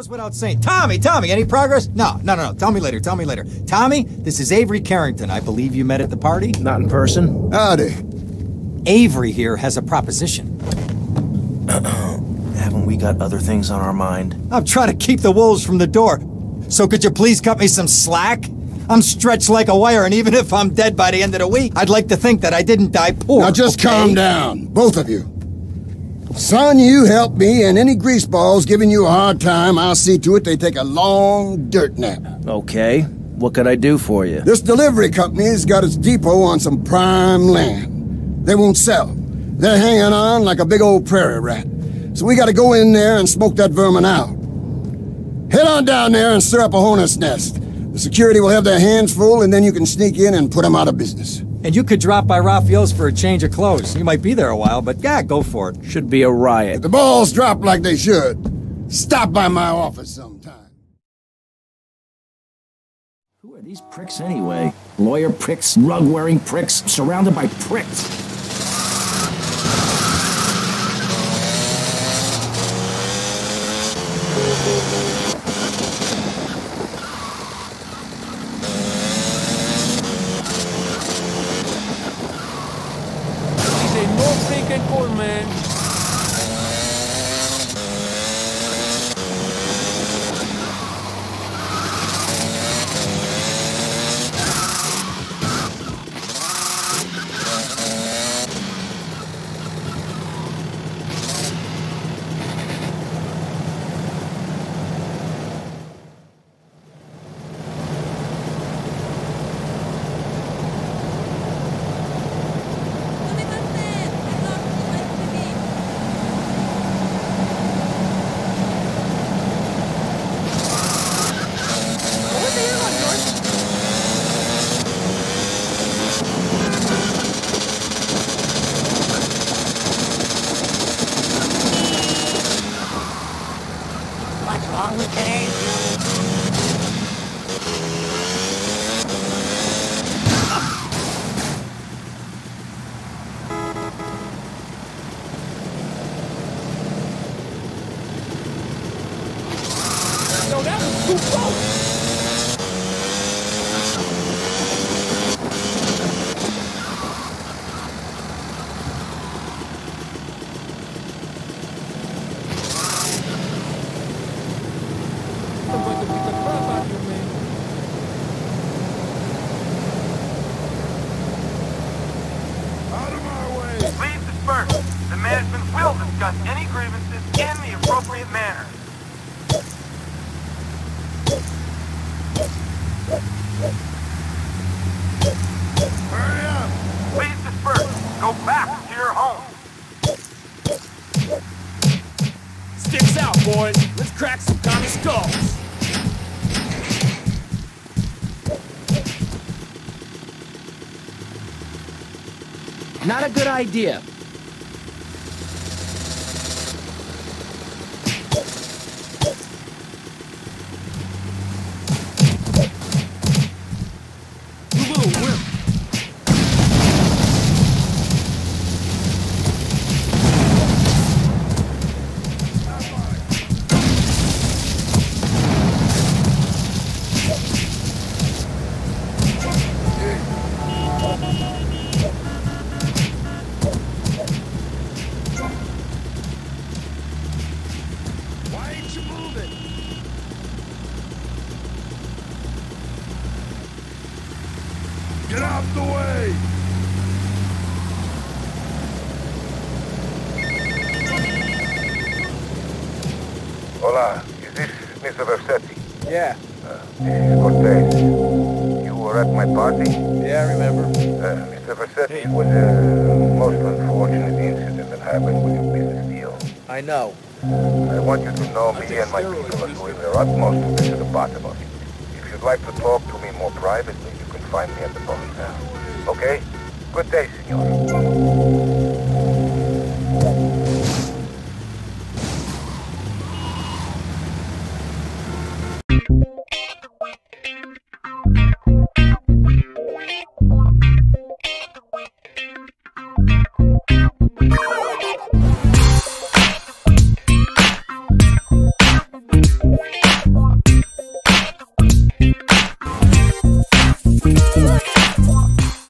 goes without saying. Tommy, Tommy, any progress? No, no, no, no. Tell me later. Tell me later. Tommy, this is Avery Carrington. I believe you met at the party. Not in person. Howdy. Avery here has a proposition. Uh-oh. Haven't we got other things on our mind? I'm trying to keep the wolves from the door. So could you please cut me some slack? I'm stretched like a wire, and even if I'm dead by the end of the week, I'd like to think that I didn't die poor. Now just okay? calm down, both of you. Son, you help me, and any greaseballs giving you a hard time, I'll see to it they take a long dirt nap. Okay. What could I do for you? This delivery company's got its depot on some prime land. They won't sell. They're hanging on like a big old prairie rat. So we gotta go in there and smoke that vermin out. Head on down there and stir up a hornet's nest. The security will have their hands full, and then you can sneak in and put them out of business. And you could drop by Rafael's for a change of clothes. You might be there a while, but yeah, go for it. Should be a riot. If the balls drop like they should, stop by my office sometime. Who are these pricks anyway? Lawyer pricks, rug wearing pricks, surrounded by pricks. Dice, no freaking man. Wrong with? Yo, that was too close. I'm going to beat the crap out of you, man. Out of my way! Please disperse. The management will discuss any grievances in the appropriate manner. Hurry up! Please disperse. Go back to your home. Sticks out, boys. Let's crack some common skulls. Not a good idea. Why ain't you moving? Get out the way! Hola, is this Mr. Vercetti? Yeah, Cortez. You were at my party? yeah, I remember. Uh, Mr. Vercetti, it was a most unfortunate incident that happened with your business deal. I know. I want you to know me and my people are doing their utmost to to the bottom of it. If you'd like to talk to me more privately, you can find me at the police house. Okay? Good day, senor.